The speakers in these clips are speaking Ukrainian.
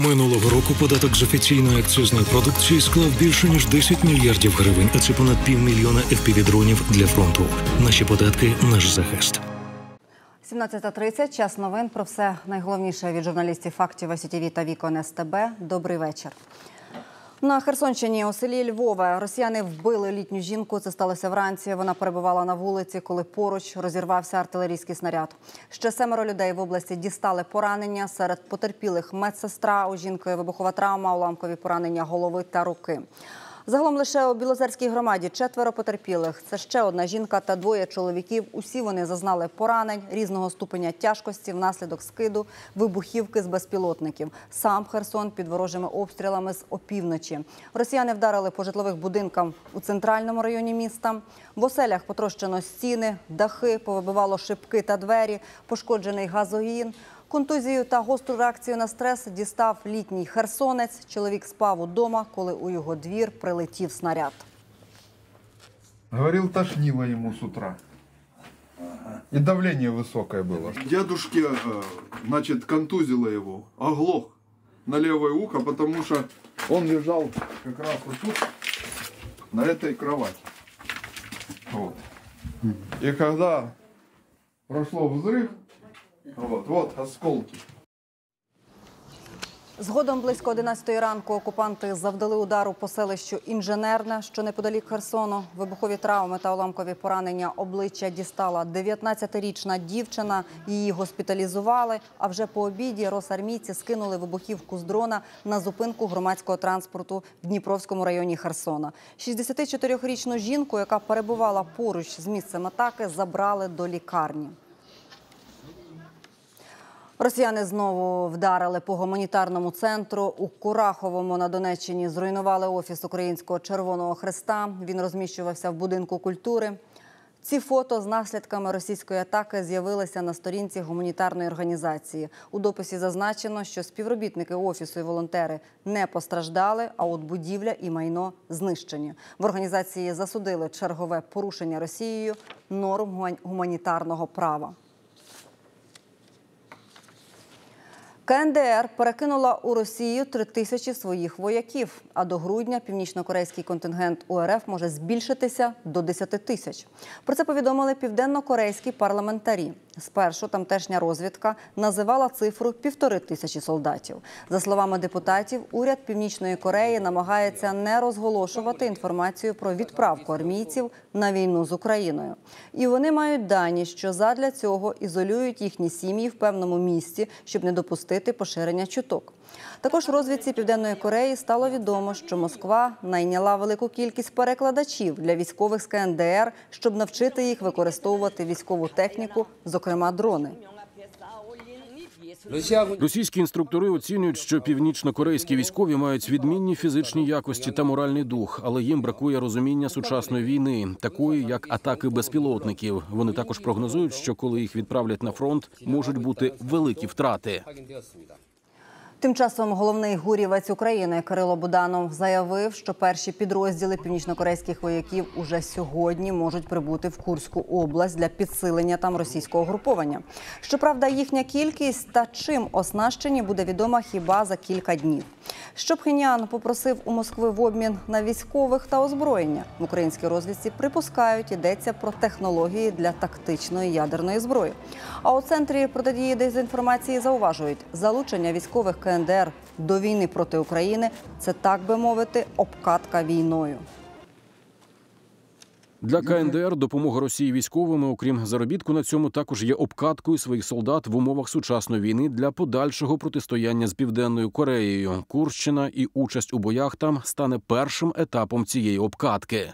Минулого року податок з офіційної акцизної продукції склав більше ніж 10 мільярдів гривень, а це понад півмільйона FPV-дронів для фронту. Наші податки наш захист. 17.30. Час новин про все найголовніше від журналістів Фактів ICTV та Вікон СТБ. Добрий вечір. На Херсонщині у селі Львове росіяни вбили літню жінку. Це сталося вранці. Вона перебувала на вулиці, коли поруч розірвався артилерійський снаряд. Ще семеро людей в області дістали поранення. Серед потерпілих медсестра у жінки вибухова травма, уламкові поранення голови та руки. Загалом лише у Білозерській громаді четверо потерпілих. Це ще одна жінка та двоє чоловіків. Усі вони зазнали поранень різного ступеня тяжкості внаслідок скиду вибухівки з безпілотників. Сам Херсон під ворожими обстрілами з опівночі. Росіяни вдарили по житлових будинкам у центральному районі міста. В оселях потрощено стіни, дахи, повибивало шибки та двері, пошкоджений газогін. Контузію та гостру реакцію на стрес дістав літній херсонець. Чоловік спав удома, коли у його двір прилетів снаряд. Говорил, тошнило ему с утра. И давление высокое было. Дедушке, э, значит, контузило его, оглох на левое ухо, потому что он лежал как раз вот тут, на этой кровати. Вот. И когда прошло взрыв, вот, вот осколки. Згодом близько 11 ранку окупанти завдали удару по селищу Інженерне, що неподалік Херсону. Вибухові травми та уламкові поранення обличчя дістала 19-річна дівчина. Її госпіталізували. А вже по обіді росармійці скинули вибухівку з дрона на зупинку громадського транспорту в Дніпровському районі Херсона. 64-річну жінку, яка перебувала поруч з місцем атаки, забрали до лікарні. Росіяни знову вдарили по гуманітарному центру у Кураховому на Донеччині. Зруйнували офіс Українського Червоного Хреста. Він розміщувався в будинку культури. Ці фото з наслідками російської атаки з'явилися на сторінці гуманітарної організації. У дописі зазначено, що співробітники офісу і волонтери не постраждали, а от будівля і майно знищені. В організації засудили чергове порушення Росією норм гуманітарного права. КНДР перекинула у Росію три тисячі своїх вояків. А до грудня північно-корейський контингент УРФ може збільшитися до 10 тисяч. Про це повідомили південно-корейські парламентарі. Спершу тамтешня розвідка називала цифру півтори тисячі солдатів. За словами депутатів, уряд Північної Кореї намагається не розголошувати інформацію про відправку армійців на війну з Україною. І вони мають дані, що задля цього ізолюють їхні сім'ї в певному місці, щоб не допустити поширення чуток. Також розвідці Південної Кореї стало відомо, що Москва найняла велику кількість перекладачів для військових з КНДР, щоб навчити їх використовувати військову техніку, зокрема дрони. Російські інструктори оцінюють, що північно-корейські військові мають відмінні фізичні якості та моральний дух, але їм бракує розуміння сучасної війни, такої як атаки безпілотників. Вони також прогнозують, що коли їх відправлять на фронт, можуть бути великі втрати. Тим часом головний гурівець України Кирило Буданов заявив, що перші підрозділи північнокорейських вояків уже сьогодні можуть прибути в Курську область для підсилення там російського груповання. Щоправда, їхня кількість та чим оснащені буде відома хіба за кілька днів. Що Пхенян попросив у Москви в обмін на військових та озброєння в українській розвідці припускають, йдеться про технології для тактичної ядерної зброї. А у центрі протидії дезінформації зауважують залучення військових КНДР до війни проти України це так би мовити обкатка війною. Для КНДР допомога Росії військовими, окрім заробітку, на цьому також є обкаткою своїх солдат в умовах сучасної війни для подальшого протистояння з південною Кореєю. Курщина і участь у боях там стане першим етапом цієї обкатки.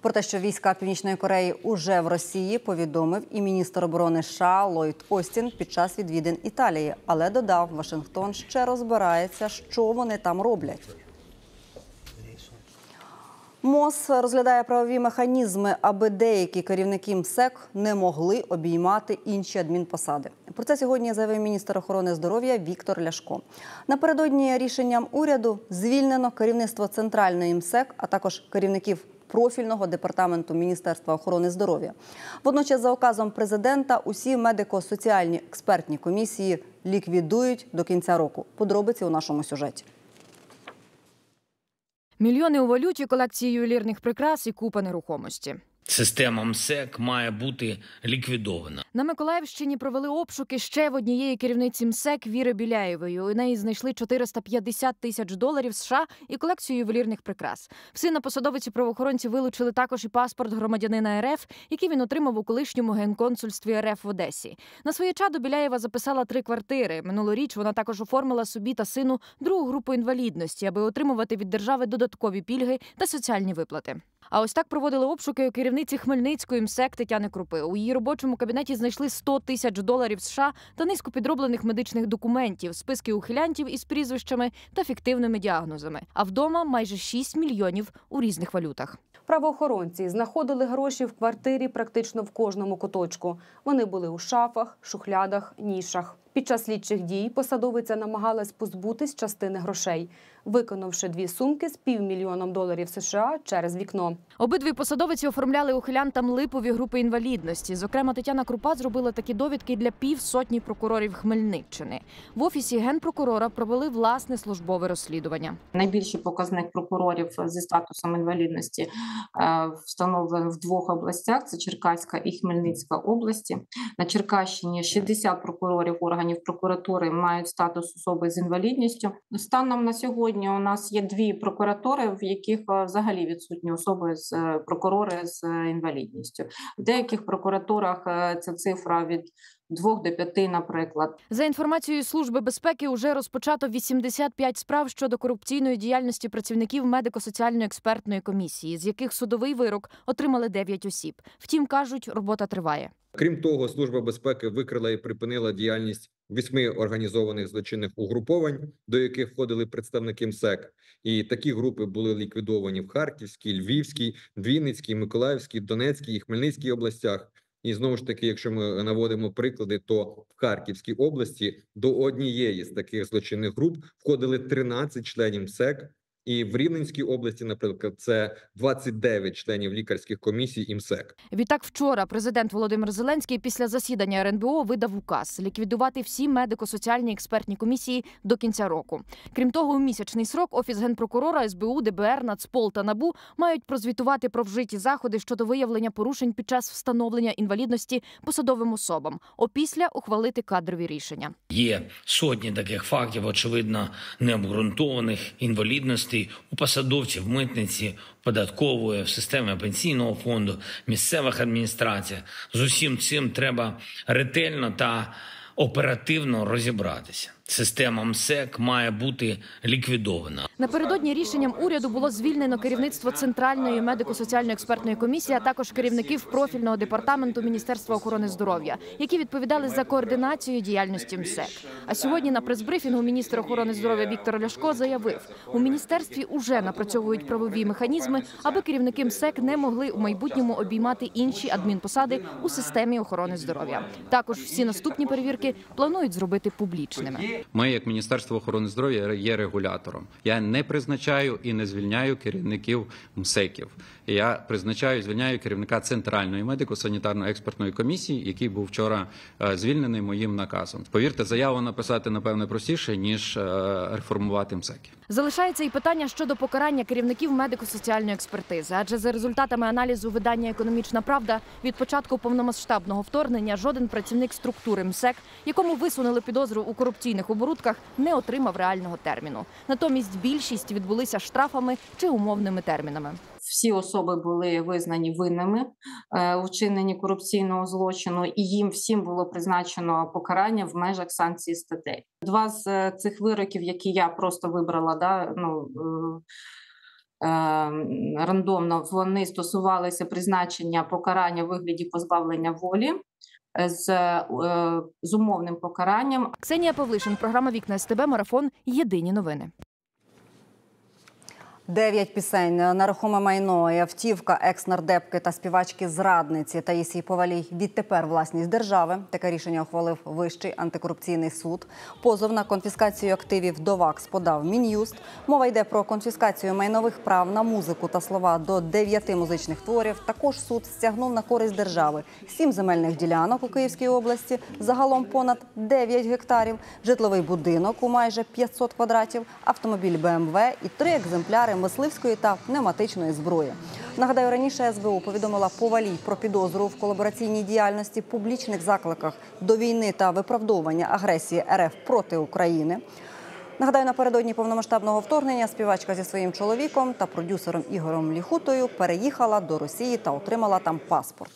Про те, що війська Північної Кореї уже в Росії повідомив і міністр оборони США Ллойд Остін під час відвідин Італії, але додав, Вашингтон ще розбирається, що вони там роблять. МОЗ розглядає правові механізми, аби деякі керівники МСЕК не могли обіймати інші адмінпосади. Про це сьогодні заявив міністр охорони здоров'я Віктор Ляшко. Напередодні рішенням уряду звільнено керівництво центральної МСЕК, а також керівників профільного департаменту Міністерства охорони здоров'я. Водночас, за указом президента, усі медико-соціальні експертні комісії ліквідують до кінця року. Подробиці у нашому сюжеті. Мільйони у валюті, колекції ювелірних прикрас і купа нерухомості. Система МСЕК має бути ліквідована. На Миколаївщині провели обшуки ще в однієї керівниці МСЕК Віри Біляєвої. У неї знайшли 450 тисяч доларів США і колекцію ювелірних прикрас. В сина посадовиці правоохоронці вилучили також і паспорт громадянина РФ, який він отримав у колишньому генконсульстві РФ в Одесі. На своє чадо Біляєва записала три квартири. Минулоріч вона також оформила собі та сину другу групу інвалідності, аби отримувати від держави додаткові пільги та соціальні виплати. А ось так проводили обшуки у керівниці Хмельницької МСЕК Тетяни Крупи. У її робочому кабінеті знайшли 100 тисяч доларів США та низку підроблених медичних документів, списки ухилянтів із прізвищами та фіктивними діагнозами. А вдома майже 6 мільйонів у різних валютах. Правоохоронці знаходили гроші в квартирі практично в кожному куточку. Вони були у шафах, шухлядах, нішах. Під час слідчих дій посадовиця намагалась позбутись частини грошей, виконавши дві сумки з півмільйоном доларів США через вікно. Обидві посадовиці оформляли ухилянтам липові групи інвалідності. Зокрема, Тетяна Крупа зробила такі довідки для півсотні прокурорів Хмельниччини. В офісі генпрокурора провели власне службове розслідування. Найбільший показник прокурорів зі статусом інвалідності е, встановлений в двох областях: це Черкаська і Хмельницька області. На Черкащині 60 прокурорів органів прокуратури мають статус особи з інвалідністю. Станом на сьогодні у нас є дві прокуратури, в яких е, взагалі відсутні особи з е, прокурори з е, інвалідністю. В деяких прокуратурах ця цифра від двох до п'яти, наприклад. За інформацією служби безпеки, уже розпочато 85 справ щодо корупційної діяльності працівників медико-соціальної експертної комісії, з яких судовий вирок отримали 9 осіб. Втім, кажуть, робота триває. Крім того, служба безпеки викрила і припинила діяльність восьми організованих злочинних угруповань, до яких входили представники МСЕК. І такі групи були ліквідовані в Харківській, Львівській, Вінницькій, Миколаївській, Донецькій і Хмельницькій областях. І знову ж таки, якщо ми наводимо приклади, то в Харківській області до однієї з таких злочинних груп входили 13 членів МСЕК. І в Рівненській області, наприклад, це 29 членів лікарських комісій і МСЕК. Відтак, вчора президент Володимир Зеленський після засідання РНБО видав указ ліквідувати всі медико-соціальні експертні комісії до кінця року. Крім того, у місячний срок офіс генпрокурора, СБУ, ДБР, Нацпол та НАБУ мають прозвітувати про вжиті заходи щодо виявлення порушень під час встановлення інвалідності посадовим особам. Опісля ухвалити кадрові рішення. Є сотні таких фактів, очевидно, необґрунтованих інвалідностей у посадовців митниці, податкової, в системі пенсійного фонду, місцевих адміністрацій. З усім цим треба ретельно та оперативно розібратися. Система МСЕК має бути ліквідована. Напередодні рішенням уряду було звільнено керівництво центральної медико-соціальної експертної комісії, а також керівників профільного департаменту Міністерства охорони здоров'я, які відповідали за координацію діяльності МСЕК. А сьогодні на прес-брифінгу міністр охорони здоров'я Віктор Ляшко заявив, у міністерстві уже напрацьовують правові механізми, аби керівники МСЕК не могли у майбутньому обіймати інші адмінпосади у системі охорони здоров'я. Також всі наступні перевірки планують зробити публічними. Ми, як Міністерство охорони здоров'я, є регулятором. Я не призначаю і не звільняю керівників МСЕКів. Я призначаю і звільняю керівника центральної медико-санітарної експертної комісії, який був вчора е, звільнений моїм наказом. Повірте, заяву написати напевне простіше ніж е, реформувати МСЕКів. Залишається і питання щодо покарання керівників медико-соціальної експертизи. Адже за результатами аналізу видання Економічна правда від початку повномасштабного вторгнення жоден працівник структури МСЕК, якому висунули підозру у корупційних оборудках, не отримав реального терміну. Натомість більшість відбулися штрафами чи умовними термінами. Всі особи були визнані винними е, у вчиненні корупційного злочину, і їм всім було призначено покарання в межах санкцій статей. Два з е, цих вироків, які я просто вибрала, да ну. е, Рандомно вони стосувалися призначення покарання в вигляді позбавлення волі з, е, з умовним покаранням Ксенія Павлишин, програма Вікна СТБ, марафон. Єдині новини. Дев'ять пісень, нерухоме майно, автівка, екс-нардепки та співачки зрадниці Таїсії Повалій відтепер власність держави. Таке рішення ухвалив Вищий антикорупційний суд. Позов на конфіскацію активів до ВАКС подав Мін'юст. Мова йде про конфіскацію майнових прав на музику та слова до дев'яти музичних творів. Також суд стягнув на користь держави сім земельних ділянок у Київській області, загалом понад 9 гектарів, житловий будинок у майже 500 квадратів, автомобіль БМВ і три екземпляри мисливської та пневматичної зброї. Нагадаю, раніше СБУ повідомила повалій про підозру в колабораційній діяльності, публічних закликах до війни та виправдовування агресії РФ проти України. Нагадаю, напередодні повномасштабного вторгнення співачка зі своїм чоловіком та продюсером Ігорем Ліхутою переїхала до Росії та отримала там паспорт.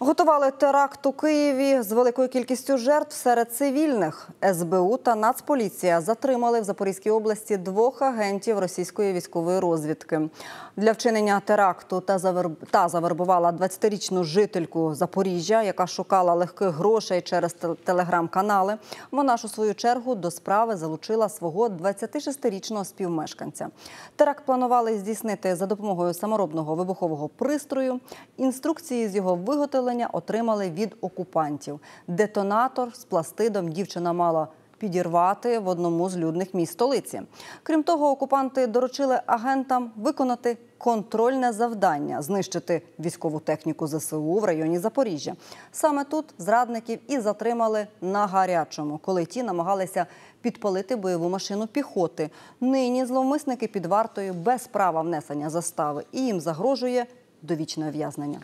Готували теракт у Києві з великою кількістю жертв серед цивільних. СБУ та Нацполіція затримали в Запорізькій області двох агентів російської військової розвідки. Для вчинення теракту та заверб... та завербувала 20-річну жительку Запоріжжя, яка шукала легких грошей через телеграм-канали. Вона ж у свою чергу до справи залучила свого 26-річного співмешканця. Теракт планували здійснити за допомогою саморобного вибухового пристрою. Інструкції з його виготовлення отримали від окупантів. Детонатор з пластидом дівчина мала підірвати в одному з людних міст столиці. Крім того, окупанти доручили агентам виконати контрольне завдання знищити військову техніку ЗСУ в районі Запоріжжя. Саме тут зрадників і затримали на гарячому, коли ті намагалися підпалити бойову машину піхоти. Нині зловмисники під вартою без права внесення застави і їм загрожує довічне ув'язнення.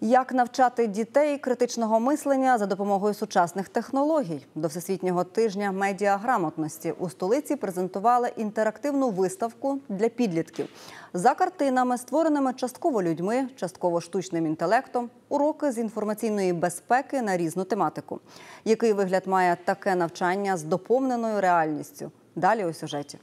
Як навчати дітей критичного мислення за допомогою сучасних технологій? До Всесвітнього тижня медіаграмотності у столиці презентували інтерактивну виставку для підлітків. За картинами, створеними частково людьми, частково штучним інтелектом, уроки з інформаційної безпеки на різну тематику. Який вигляд має таке навчання з доповненою реальністю? Далі у сюжеті.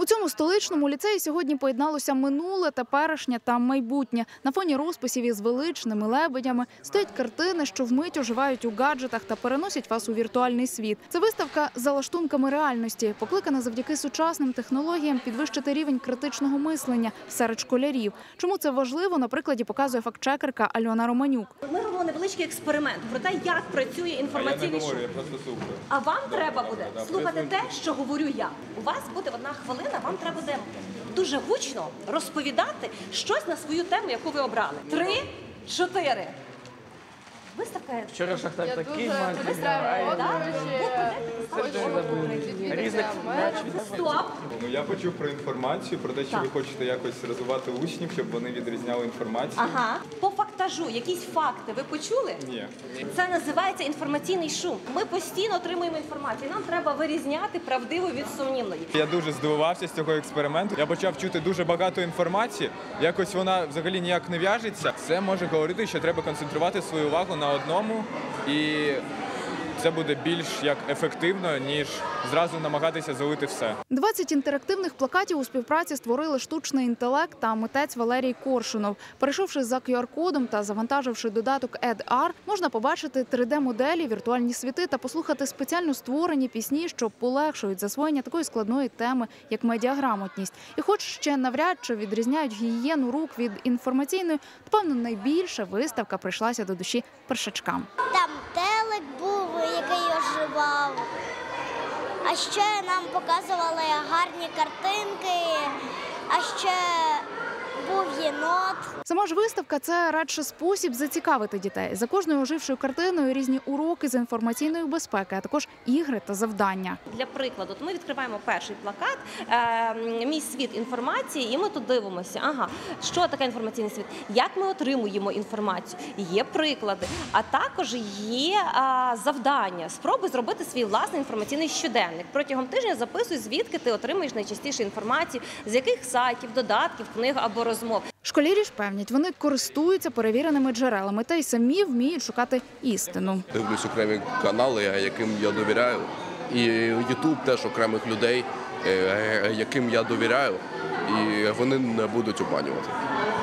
У цьому столичному ліцеї сьогодні поєдналося минуле, теперішнє та майбутнє. На фоні розписів із величними лебедями стоять картини, що вмить оживають у гаджетах та переносять вас у віртуальний світ. Це виставка за лаштунками реальності, покликана завдяки сучасним технологіям підвищити рівень критичного мислення серед школярів. Чому це важливо? На прикладі показує фактчекерка Альона Романюк. Ми робимо невеличкий експеримент про те, як працює інформаційний шум. А вам треба буде слухати те, що говорю я. У вас буде одна хвилина. Вам треба буде дуже гучно розповідати щось на свою тему, яку ви обрали. Три, чотири. Виставка Вчора Шахтар такий матч. Різних Стоп! Ну я почув про інформацію, про те, що Так. ви хочете якось розвивати учнів, щоб вони відрізняли інформацію. Ага. По фактажу, якісь факти ви почули? Ні. Це називається інформаційний шум. Ми постійно отримуємо інформацію. Нам треба вирізняти правдиву від сумнівної. Я дуже здивувався з цього експерименту. Я почав чути дуже багато інформації. Якось вона взагалі ніяк не в'яжеться. Це може говорити, що треба концентрувати свою увагу на одному, і це буде більш як ефективно, ніж зразу намагатися залити все. 20 інтерактивних плакатів у співпраці створили штучний інтелект та митець Валерій Коршунов. Перейшовши за QR-кодом та завантаживши додаток EdAR, можна побачити 3D-моделі, віртуальні світи та послухати спеціально створені пісні, що полегшують засвоєння такої складної теми, як медіаграмотність. І, хоч ще навряд чи відрізняють гігієну рук від інформаційної, певно найбільше виставка прийшлася до душі першачкам. Там телек був, який. А ще нам показували гарні картинки, а ще був єнот. Сама ж виставка це радше спосіб зацікавити дітей. За кожною ожившою картиною різні уроки з інформаційної безпеки, а також ігри та завдання. Для прикладу, ми відкриваємо перший плакат е, Мій світ інформації, і ми тут дивимося. Ага, що таке інформаційний світ? Як ми отримуємо інформацію? Є приклади, а також є завдання. Спробуй зробити свій власний інформаційний щоденник. Протягом тижня записуй, звідки ти отримуєш найчастіше інформацію, з яких сайтів, додатків, книг або розмов. Школярі ж певнять, вони користуються перевіреними джерелами та й самі вміють шукати істину. Дивлюсь окремі канали, яким я довіряю, і Ютуб теж окремих людей, е, яким я довіряю, і вони не будуть обманювати.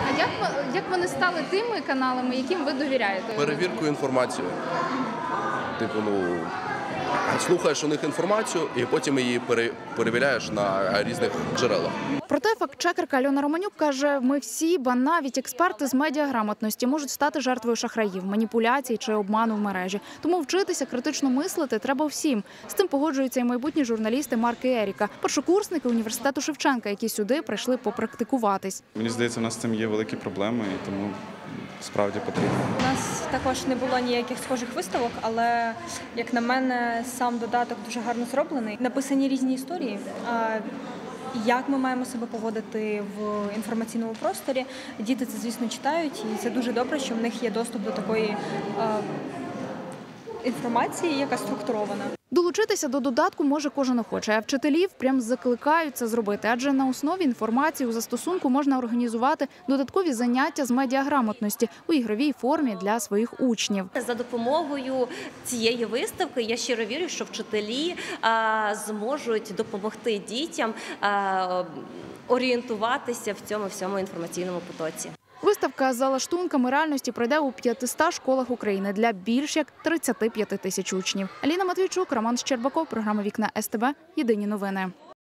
А як, як вони стали тими каналами, яким ви довіряєте? Перевірку інформації. Типу, ну слухаєш у них інформацію і потім її пере- перевіряєш на різних джерелах. Проте фактчекерка Альона Романюк каже: ми всі, ба навіть експерти з медіаграмотності можуть стати жертвою шахраїв, маніпуляцій чи обману в мережі. Тому вчитися критично мислити треба всім. З цим погоджуються і майбутні журналісти Марки Еріка, першокурсники університету Шевченка, які сюди прийшли попрактикуватись. Мені здається, у нас з цим є великі проблеми, і тому справді потрібно. У нас також не було ніяких схожих виставок, але як на мене, сам додаток дуже гарно зроблений. Написані різні історії. Як ми маємо себе поводити в інформаційному просторі? Діти це, звісно, читають, і це дуже добре, що в них є доступ до такої а, інформації, яка структурована. Долучитися до додатку може кожен охоче, а вчителів прям закликають це зробити, адже на основі інформації у застосунку можна організувати додаткові заняття з медіаграмотності у ігровій формі для своїх учнів. За допомогою цієї виставки я щиро вірю, що вчителі зможуть допомогти дітям орієнтуватися в цьому всьому інформаційному потоці. Виставка за лаштунками реальності пройде у 500 школах України для більш як 35 тисяч учнів. Аліна Матвійчук, Роман Щербаков, програма Вікна СТБ. Єдині новини.